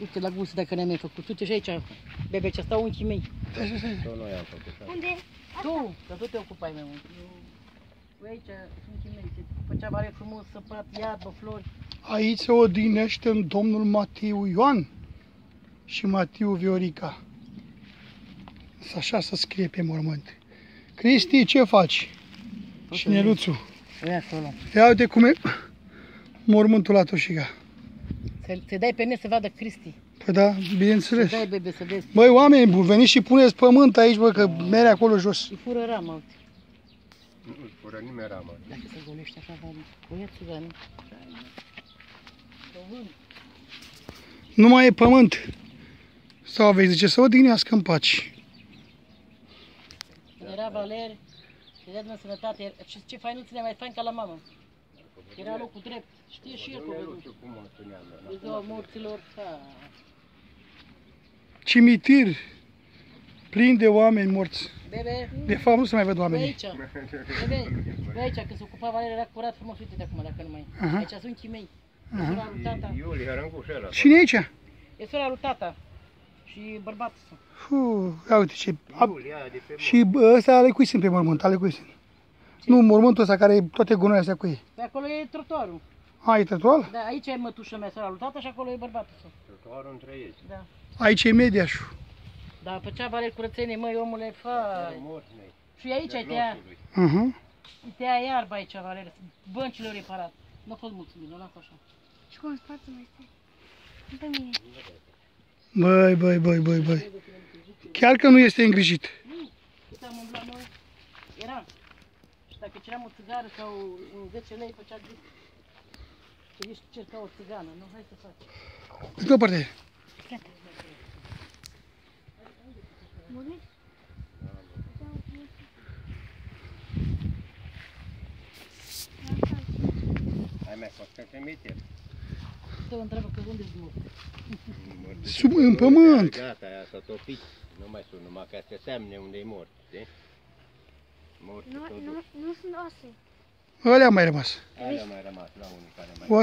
Uite la gustă dacă ne-am mai făcut. Uite și aici, bebe, ce stau unchii mei. Tot noi am făcut asta. Unde? Tu, că tu te ocupai mai mult. Eu, eu aici sunt unchii mei, se făcea mare frumos, săpat, iarbă, flori. Aici se odinește în domnul Matiu Ioan și Matiu Viorica. Așa să scrie pe mormânt. Cristi, ce faci? Și Neluțu. E acolo. Ia uite cum e mormântul la Toșiga. Să, să dai pe net să vadă Cristi. Păi da, Să bineînțeles. dai, bebe, să vezi. Băi, oameni buni, veniți și puneți pământ aici, bă, că mere acolo jos. Îi fură rama, uite. Nu-ți fură nimeni ramă. Dacă se golește așa, va băiat țigană. Nu mai e pământ. Sau aveți zice să odihnească în pace. Era Valer, și de în sănătate. Ce, ce fain nu ține mai fain ca la mamă. Era locul drept. Știe și el Nu povestea. știu cum o spuneam. dar De ziua morților. Ha. Cimitir plin de oameni morți. Bebe, De fapt, nu se mai văd pe oamenii. aici. Bebe, pe aici, când se ocupa Valer, era curat frumos. Uite de acum, dacă nu mai e. Aha. Aici sunt chii mei. E sora lui tata. Iulie Hărâncuș ăla. Cine e aici? E sora lui tata. Și bărbatul său. Fu, ia uite ce... A, Iulie aia de pe și bă, ăsta ale cui sunt pe mormânt, ale cui sunt? Nu, mormântul ăsta care e toate gunoaiele astea cu ei. Pe acolo e trotuarul. A, e tătual? Da, aici e mătușa mea, sora lui tata și acolo e bărbatul său. trotuarul între ei. Da. Aici e mediașul. Dar făcea Valer curățenie, măi, omule, fai. Morți mei. Și aici ai tăia, Uh-huh. tăia iarba aici, Valer. Băncile au reparat. Nu a fost mulțumit, nu a fost așa. Și cum în spate mai stai? După mine. Băi, băi, băi, băi, băi. Chiar că nu este îngrijit. Cât am umblat noi, era. Și dacă ceream o țigară sau un 10 lei, făcea grip. Să zici, cerca o țigană, nu? Hai să faci. În două parte. Bune? Ai mai fost în cimitir? Te o întreabă că unde-s mult. Sub, în pământ. Gata, aia s-a topit. Nu mai sunt numai ca să semne unde e mort, știi? Mort Nu, tot nu, nu sunt ose. Ălea a mai rămas. Alea mai rămas la unii care mai